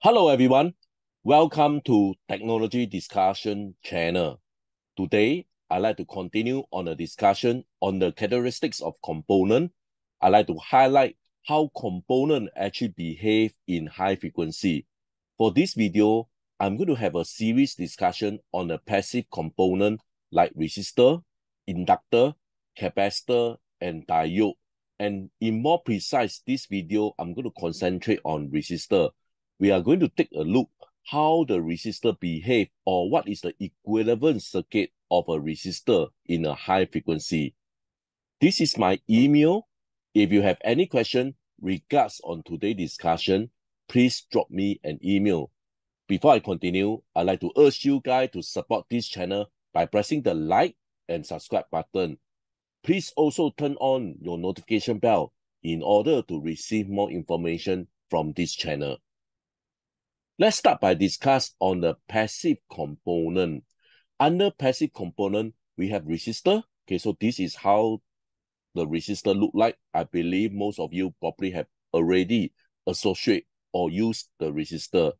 Hello everyone, welcome to Technology Discussion channel. Today, I'd like to continue on a discussion on the characteristics of component. I'd like to highlight how component actually behave in high frequency. For this video, I'm going to have a series discussion on a passive component like resistor, inductor, capacitor, and diode. And in more precise, this video, I'm going to concentrate on resistor. We are going to take a look how the resistor behave or what is the equivalent circuit of a resistor in a high frequency. This is my email. If you have any question regards on today's discussion, please drop me an email. Before I continue, I'd like to urge you guys to support this channel by pressing the like and subscribe button. Please also turn on your notification bell in order to receive more information from this channel. Let's start by discuss on the passive component. Under passive component, we have resistor. Okay, so this is how the resistor look like. I believe most of you probably have already associate or used the resistor.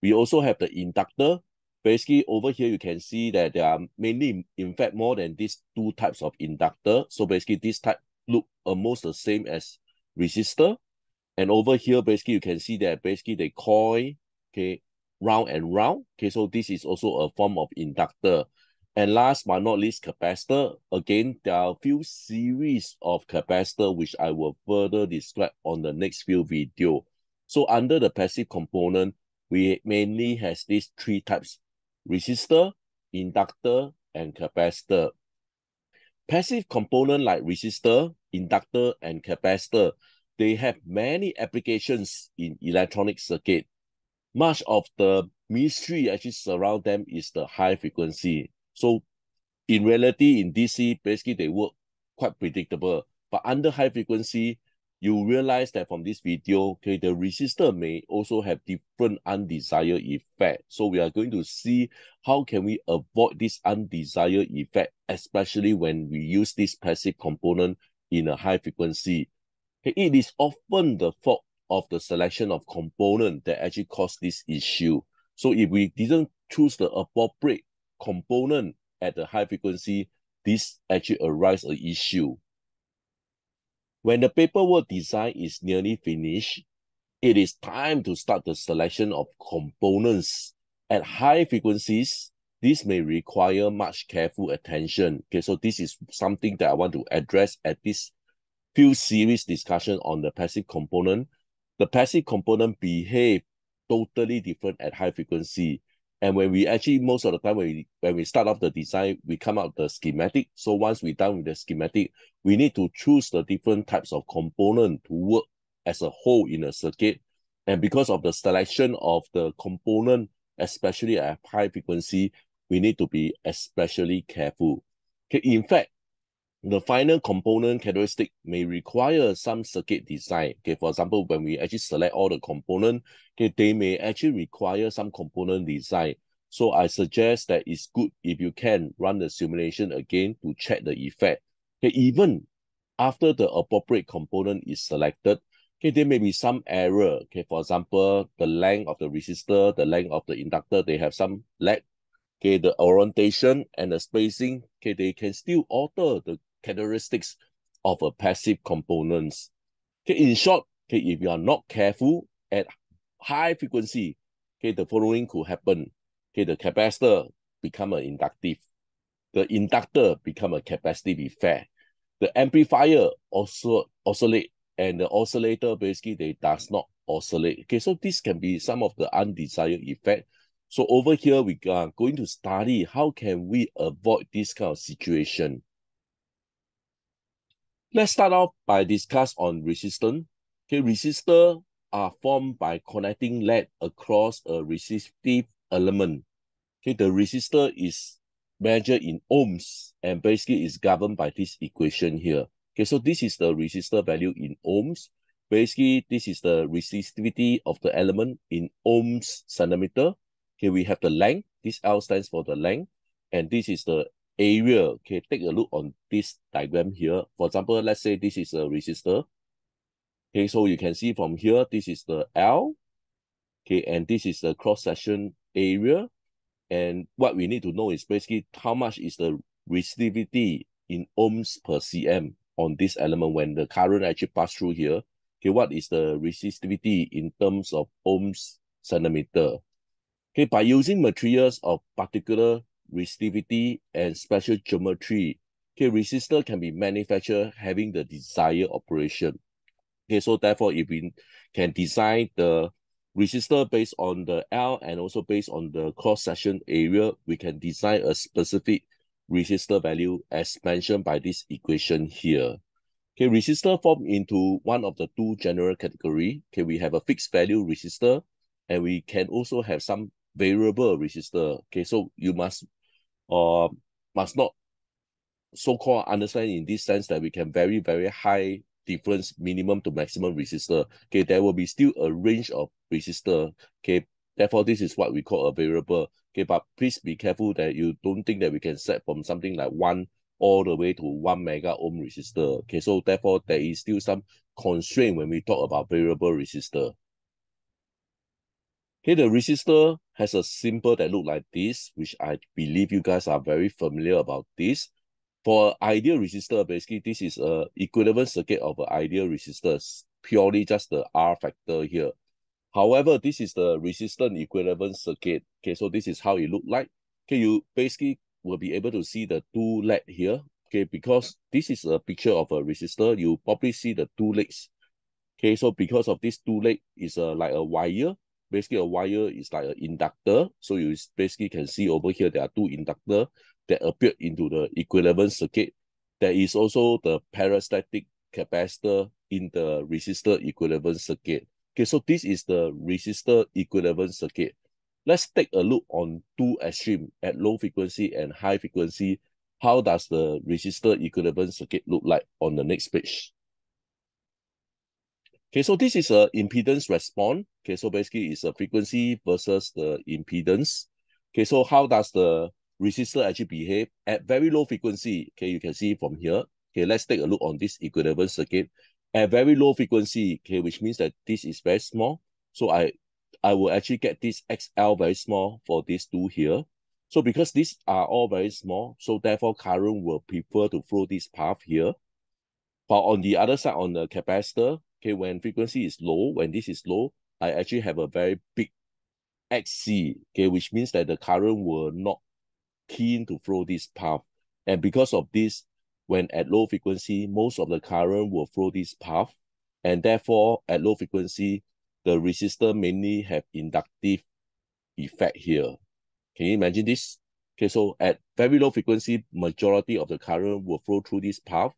We also have the inductor. Basically, over here, you can see that there are mainly, in fact, more than these two types of inductor. So basically, this type look almost the same as resistor. And over here, basically, you can see that basically they coil, okay, round and round. Okay, so this is also a form of inductor. And last but not least, capacitor. Again, there are a few series of capacitor which I will further describe on the next few video. So under the passive component, we mainly has these three types, resistor, inductor, and capacitor. Passive component like resistor, inductor, and capacitor, they have many applications in electronic circuit. Much of the mystery actually surround them is the high frequency. So in reality, in DC, basically they work quite predictable. But under high frequency, you realize that from this video, okay, the resistor may also have different undesired effect. So we are going to see how can we avoid this undesired effect, especially when we use this passive component in a high frequency. Okay, it is often the fault of the selection of component that actually cause this issue. So if we didn't choose the appropriate component at the high frequency, this actually arise an issue. When the paperwork design is nearly finished, it is time to start the selection of components. At high frequencies, this may require much careful attention. Okay, so this is something that I want to address at this few series discussion on the passive component. The passive component behave totally different at high frequency. And when we actually, most of the time, when we, when we start off the design, we come out the schematic. So once we're done with the schematic, we need to choose the different types of component to work as a whole in a circuit. And because of the selection of the component, especially at high frequency, we need to be especially careful. In fact, the final component characteristic may require some circuit design. Okay, for example, when we actually select all the component, okay, they may actually require some component design. So I suggest that it's good if you can run the simulation again to check the effect. Okay, even after the appropriate component is selected, okay, there may be some error. Okay, for example, the length of the resistor, the length of the inductor, they have some lag. Okay, the orientation and the spacing, okay, they can still alter the characteristics of a passive components. Okay, in short, okay, if you are not careful at high frequency, okay, the following could happen. Okay, the capacitor become an inductive. The inductor become a capacitive effect. The amplifier also oscillate and the oscillator basically they does not oscillate. Okay, so this can be some of the undesired effect. So over here, we are going to study how can we avoid this kind of situation. Let's start off by discuss on resistance. Okay, resistor are formed by connecting lead across a resistive element. Okay, the resistor is measured in ohms and basically is governed by this equation here. Okay, so this is the resistor value in ohms. Basically, this is the resistivity of the element in ohms centimeter. Okay, we have the length. This L stands for the length. And this is the area, okay, take a look on this diagram here. For example, let's say this is a resistor. Okay, so you can see from here, this is the L. Okay, and this is the cross-section area. And what we need to know is basically how much is the resistivity in ohms per cm on this element when the current actually pass through here. Okay, what is the resistivity in terms of ohms centimeter? Okay, by using materials of particular resistivity and special geometry, okay, resistor can be manufactured having the desired operation. Okay, so therefore, if we can design the resistor based on the L and also based on the cross-section area, we can design a specific resistor value as mentioned by this equation here. Okay, resistor form into one of the two general category. Okay, we have a fixed value resistor and we can also have some variable resistor. Okay, so you must uh must not so-called understand in this sense that we can vary very high difference minimum to maximum resistor. Okay, there will be still a range of resistor. Okay, therefore this is what we call a variable. Okay, but please be careful that you don't think that we can set from something like one all the way to one mega ohm resistor. Okay, so therefore there is still some constraint when we talk about variable resistor. Okay, the resistor has a symbol that look like this, which I believe you guys are very familiar about this. For ideal resistor, basically, this is a equivalent circuit of an ideal resistor, purely just the R factor here. However, this is the resistant equivalent circuit. Okay, so this is how it look like. Okay, you basically will be able to see the two leg here. Okay, because this is a picture of a resistor, you probably see the two legs. Okay, so because of this two leg is a, like a wire, basically a wire is like an inductor. So you basically can see over here, there are two inductor that appear into the equivalent circuit. There is also the parasitic capacitor in the resistor equivalent circuit. Okay, so this is the resistor equivalent circuit. Let's take a look on two extreme at low frequency and high frequency. How does the resistor equivalent circuit look like on the next page? Okay, so this is a impedance response. Okay, so basically it's a frequency versus the impedance. Okay, so how does the resistor actually behave at very low frequency? Okay, you can see from here. Okay, let's take a look on this equivalent circuit at very low frequency, okay, which means that this is very small. So I, I will actually get this XL very small for these two here. So because these are all very small, so therefore current will prefer to flow this path here. But on the other side, on the capacitor, okay, when frequency is low, when this is low, I actually have a very big XC, okay, which means that the current will not keen to flow this path. And because of this, when at low frequency, most of the current will flow this path, and therefore at low frequency, the resistor mainly have inductive effect here. Can you imagine this? Okay, so at very low frequency, majority of the current will flow through this path,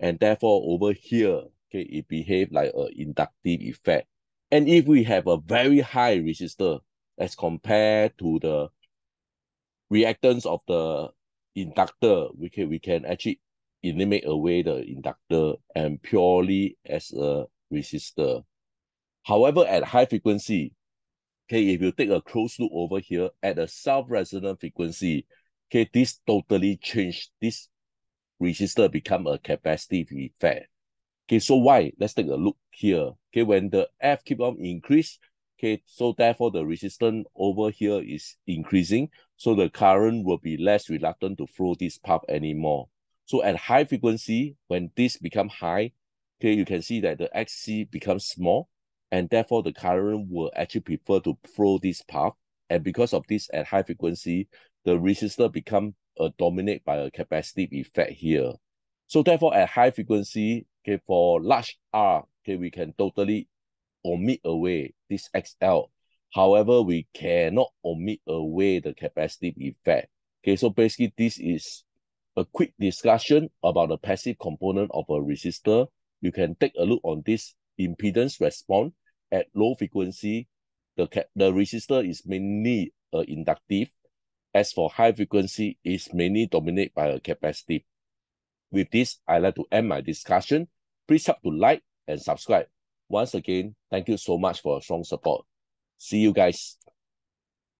and therefore over here, okay, it behave like an inductive effect. And if we have a very high resistor as compared to the reactance of the inductor, we can we can actually eliminate away the inductor and purely as a resistor. However, at high frequency, okay, if you take a close look over here at a self-resonant frequency, okay, this totally changed. This resistor become a capacitive effect. Okay, so why? Let's take a look here. Okay, when the F keep on increase, okay, so therefore the resistance over here is increasing, so the current will be less reluctant to flow this path anymore. So at high frequency, when this become high, okay, you can see that the XC becomes small, and therefore the current will actually prefer to flow this path. And because of this, at high frequency, the resistor become uh, dominated by a capacitive effect here. So therefore, at high frequency, okay, for large R, okay, we can totally omit away this XL. However, we cannot omit away the capacitive effect. Okay, so basically this is a quick discussion about the passive component of a resistor, you can take a look on this impedance response at low frequency. The, the resistor is mainly uh, inductive. As for high frequency, is mainly dominated by a capacitive. With this, I'd like to end my discussion. Please help to like and subscribe. Once again, thank you so much for your strong support. See you guys.